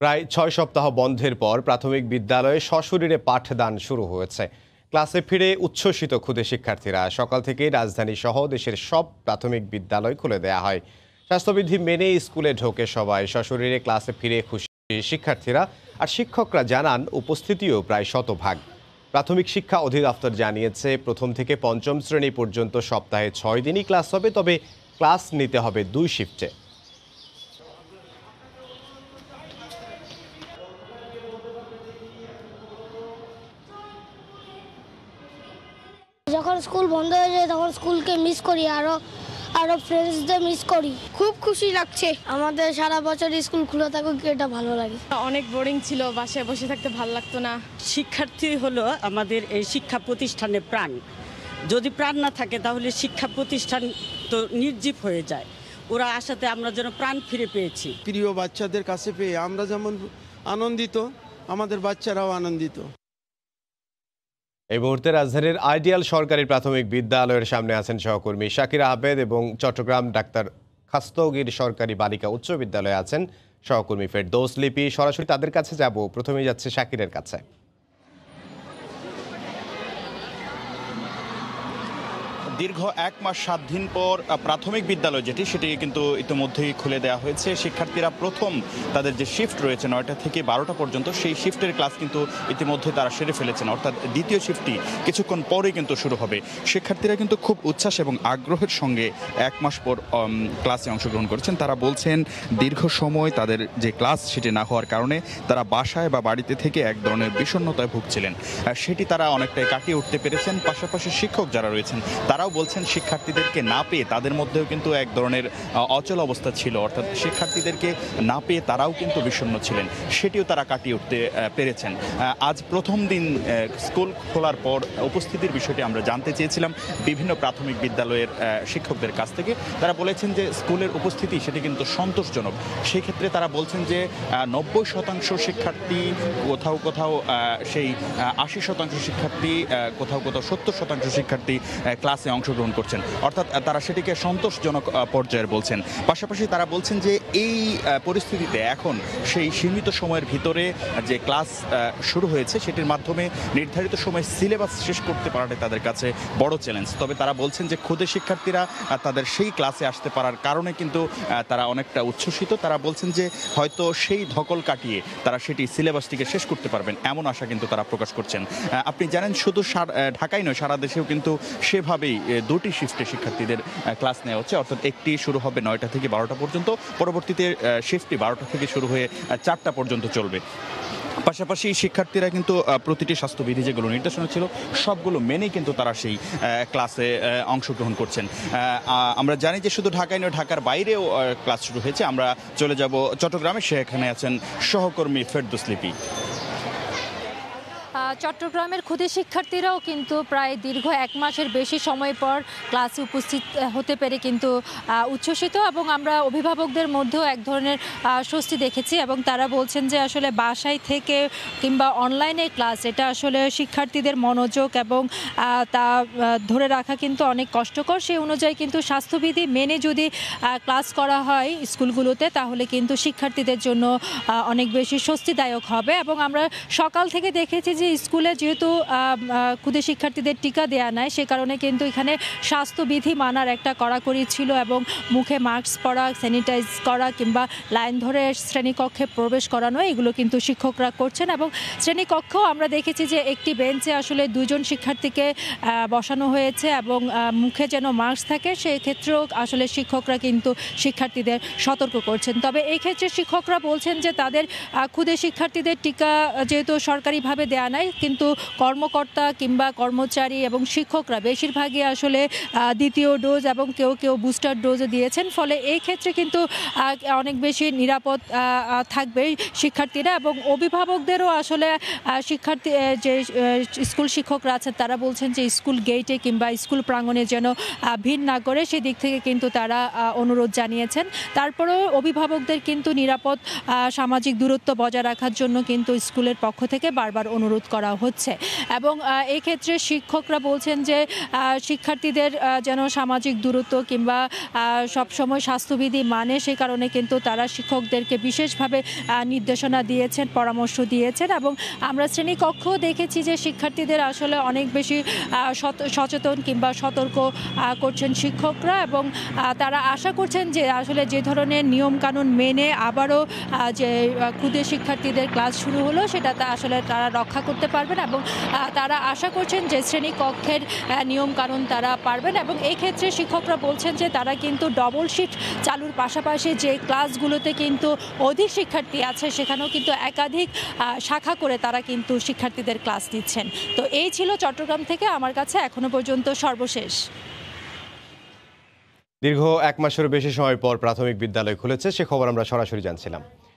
প্রায় ছয় সপ্তাহ বন্ধের পর প্রাথমিক বিদ্যালয়ে সশরীরে পাঠদান শুরু হয়েছে। ক্লাসে ফিরে উচ্ছ্বসিত ক্ষুদে শিক্ষার্থীরা সকাল থেকেই রাজধানী সহ দেশের সব প্রাথমিক বিদ্যালয় খুলে দেয়া হয়। স্বাস্থ্যবিধি মেনে স্কুলে ঢোকে সবাই। সশরীরে ক্লাসে ফিরে খুশি শিক্ষার্থীরা আর শিক্ষকরা জানান, উপস্থিতিও প্রায় শতভাগ। প্রাথমিক শিক্ষা অধিদপ্তর জানিয়েছে, প্রথম থেকে পঞ্চম শ্রেণি পর্যন্ত সপ্তাহে ছয় দিনই ক্লাস হবে, তবে ক্লাস নিতে হবে দুই শিফটে। যখন স্কুল বন্ধ হয়ে যায় তখন স্কুলকে মিস করি আরও আরও ফ্রেন্ডসদের মিস করি। খুব খুশি লাগছে। আমাদের সারা বছর স্কুল খুলে থাকুক এটা ভালো লাগে। অনেক বোরিং ছিল বাসায় বসে থাকতে ভালো লাগতো না। শিক্ষার্থী হলো আমাদের এই শিক্ষা প্রতিষ্ঠানের প্রাণ। যদি প্রাণ না থাকে তাহলে শিক্ষা প্রতিষ্ঠান তো নির্জীব হয়ে যায়। ওরা আসাতে আমরা যেন প্রাণ ফিরে পেয়েছি। প্রিয় বাচ্চাদের কাছে পেয়ে আমরা যেমন আনন্দিত আমাদের বাচ্চারাও আনন্দিত। এই মুহূর্তে রাজধানীর আইডিয়াল সরকারি প্রাথমিক বিদ্যালয়ের সামনে আছেন সহকর্মী শাকির আহমেদ এবং চট্টগ্রাম ডাক্তার খাস্তগির সরকারি বালিকা উচ্চ বিদ্যালয়ে আছেন সহকর্মী ফেরদৌস লিপি। সরাসরি তাদের কাছে যাব। প্রথমেই যাচ্ছে শাকিরের কাছে। দীর্ঘ এক মাস, সাত দিন পর প্রাথমিক বিদ্যালয় যেটি সেটি কিন্তু ইতিমধ্যেই খুলে দেওয়া হয়েছে। শিক্ষার্থীরা প্রথম তাদের যে শিফট রয়েছে নয়টা থেকে বারোটা পর্যন্ত, সেই শিফটের ক্লাস কিন্তু ইতিমধ্যে তারা সেরে ফেলেছেন। অর্থাৎ দ্বিতীয় শিফটটি কিছুক্ষণ পরেই কিন্তু শুরু হবে। শিক্ষার্থীরা কিন্তু খুব উচ্ছ্বাস এবং আগ্রহের সঙ্গে এক মাস পর ক্লাসে অংশগ্রহণ করেছেন। তারা বলছেন, দীর্ঘ সময় তাদের যে ক্লাস সেটি না হওয়ার কারণে তারা বাসায় বা বাড়িতে থেকে এক ধরনের বিষণ্ণতায় ভুগছিলেন। সেটি তারা অনেকটাই কাটিয়ে উঠতে পেরেছেন। পাশাপাশি শিক্ষক যারা রয়েছেন, তারাও বলছেন শিক্ষার্থীদেরকে না পেয়ে তাদের মধ্যেও কিন্তু এক ধরনের অচল অবস্থা ছিল। অর্থাৎ শিক্ষার্থীদেরকে না পেয়ে তারাও কিন্তু বিষণ্ণ ছিলেন। সেটিও তারা কাটিয়ে উঠতে পেরেছেন। আজ প্রথম দিন স্কুল খোলার পর উপস্থিতির বিষয়টি আমরা জানতে চেয়েছিলাম বিভিন্ন প্রাথমিক বিদ্যালয়ের শিক্ষকদের কাছ থেকে। তারা বলেছেন যে স্কুলের উপস্থিতি সেটি কিন্তু সন্তোষজনক। সেই ক্ষেত্রে তারা বলছেন যে নব্বই শতাংশ শিক্ষার্থী কোথাও কোথাও সেই আশি শতাংশ শিক্ষার্থী কোথাও কোথাও সত্তর শতাংশ শিক্ষার্থী ক্লাসে অংশগ্রহণ করছেন। অর্থাৎ তারা সেটিকে সন্তোষজনক পর্যায়ের বলছেন। পাশাপাশি তারা বলছেন যে এই পরিস্থিতিতে এখন সেই সীমিত সময়ের ভিতরে যে ক্লাস শুরু হয়েছে, সেটির মাধ্যমে নির্ধারিত সময় সিলেবাস শেষ করতে পারাটাই তাদের কাছে বড় চ্যালেঞ্জ। তবে তারা বলছেন যে ক্ষুদে শিক্ষার্থীরা তাদের সেই ক্লাসে আসতে পারার কারণে কিন্তু তারা অনেকটা উচ্ছ্বসিত। তারা বলছেন যে হয়তো সেই ধকল কাটিয়ে তারা সেটি সিলেবাসটিকে শেষ করতে পারবেন, এমন আশা কিন্তু তারা প্রকাশ করছেন। আপনি জানেন শুধু ঢাকায় নয়, সারা দেশেও কিন্তু সেভাবেই দুটি শিফটে শিক্ষার্থীদের ক্লাস নেওয়া হচ্ছে। অর্থাৎ একটি শুরু হবে নয়টা থেকে বারোটা পর্যন্ত। পরবর্তীতে শিফটটি বারোটা থেকে শুরু হয়ে চারটা পর্যন্ত চলবে। পাশাপাশি শিক্ষার্থীরা কিন্তু প্রতিটি স্বাস্থ্যবিধি যেগুলো নির্দেশনা ছিল, সবগুলো মেনেই কিন্তু তারা সেই ক্লাসে অংশগ্রহণ করছেন। আমরা জানি যে শুধু ঢাকায় নয়, ঢাকার বাইরেও ক্লাস শুরু হয়েছে। আমরা চলে যাব চট্টগ্রামে। সেখানে আছেন সহকর্মী ফেরদুস লিপি। চট্টগ্রামের ক্ষুদে শিক্ষার্থীরাও কিন্তু প্রায় দীর্ঘ এক মাসের বেশি সময় পর ক্লাসে উপস্থিত হতে পেরে কিন্তু উচ্ছ্বসিত এবং আমরা অভিভাবকদের মধ্যেও এক ধরনের স্বস্তি দেখেছি এবং তারা বলছেন যে আসলে বাসায় থেকে কিংবা অনলাইনে ক্লাস, এটা আসলে শিক্ষার্থীদের মনোযোগ এবং তা ধরে রাখা কিন্তু অনেক কষ্টকর। সেই অনুযায়ী কিন্তু স্বাস্থ্যবিধি মেনে যদি ক্লাস করা হয় স্কুলগুলোতে, তাহলে কিন্তু শিক্ষার্থীদের জন্য অনেক বেশি স্বস্তিদায়ক হবে এবং আমরা সকাল থেকে দেখেছি যে স্কুলে যেহেতু ক্ষুদে শিক্ষার্থীদের টিকা দেয়া নাই, সে কারণে কিন্তু এখানে স্বাস্থ্যবিধি মানার একটা কড়াকড়ি ছিল এবং মুখে মাস্ক পরা, স্যানিটাইজ করা কিংবা লাইন ধরে শ্রেণীকক্ষে প্রবেশ করানো, এগুলো কিন্তু শিক্ষকরা করছেন এবং শ্রেণীকক্ষেও আমরা দেখেছি যে একটি বেঞ্চে আসলে দুজন শিক্ষার্থীকে বসানো হয়েছে এবং মুখে যেন মাস্ক থাকে সেই ক্ষেত্রেও আসলে শিক্ষকরা কিন্তু শিক্ষার্থীদের সতর্ক করছেন। তবে এই ক্ষেত্রে শিক্ষকরা বলছেন যে তাদের ক্ষুদে শিক্ষার্থীদের টিকা যেহেতু সরকারিভাবে দেয়া নাই কিন্তু কর্মকর্তা কিংবা কর্মচারী এবং শিক্ষকরা বেশিরভাগই আসলে দ্বিতীয় ডোজ এবং কেউ কেউ বুস্টার ডোজও দিয়েছেন। ফলে এই ক্ষেত্রে কিন্তু অনেক বেশি নিরাপদ থাকবে শিক্ষার্থীরা এবং অভিভাবকদেরও আসলে শিক্ষার্থী যে স্কুল শিক্ষকরা আছেন, তারা বলছেন যে স্কুল গেটে কিংবা স্কুল প্রাঙ্গণে যেন ভিড় না করে, সেদিক থেকে কিন্তু তারা অনুরোধ জানিয়েছেন। তারপরেও অভিভাবকদের কিন্তু নিরাপদ সামাজিক দূরত্ব বজায় রাখার জন্য কিন্তু স্কুলের পক্ষ থেকে বারবার অনুরোধ করা করা হচ্ছে। এবং ক্ষেত্রে শিক্ষকরা বলছেন যে শিক্ষার্থীদের যেন সামাজিক দূরত্ব কিংবা সবসময় স্বাস্থ্যবিধি মানে সে কারণে কিন্তু তারা শিক্ষকদেরকে বিশেষভাবে নির্দেশনা দিয়েছেন, পরামর্শ দিয়েছেন এবং আমরা শ্রেণীকক্ষ দেখেছি যে শিক্ষার্থীদের আসলে অনেক বেশি সচেতন কিংবা সতর্ক করছেন শিক্ষকরা এবং তারা আশা করছেন যে আসলে যে ধরনের নিয়মকানুন মেনে আবারও যে ক্ষুদে শিক্ষার্থীদের ক্লাস শুরু হলো সেটা তা আসলে তারা রক্ষা করতে পারবেন এবং তারা আশা করছেন যে শ্রেণীকক্ষের নিয়মকানুন তারা পারবেন এবং এই ক্ষেত্রে শিক্ষকরা বলছেন যে তারা কিন্তু ডবল শিফট চালুর পাশাপাশি যে ক্লাসগুলোতে কিন্তু অধিক শিক্ষার্থী আছে সেখানেও কিন্তু একাধিক শাখা করে তারা কিন্তু শিক্ষার্থীদের ক্লাস নিচ্ছেন। তো এই ছিল চট্টগ্রাম থেকে আমার কাছে এখনও পর্যন্ত সর্বশেষ। দীর্ঘ এক মাসেরও বেশি সময় পর প্রাথমিক বিদ্যালয় খুলেছে, সে খবর আমরা সরাসরি জানছিলাম।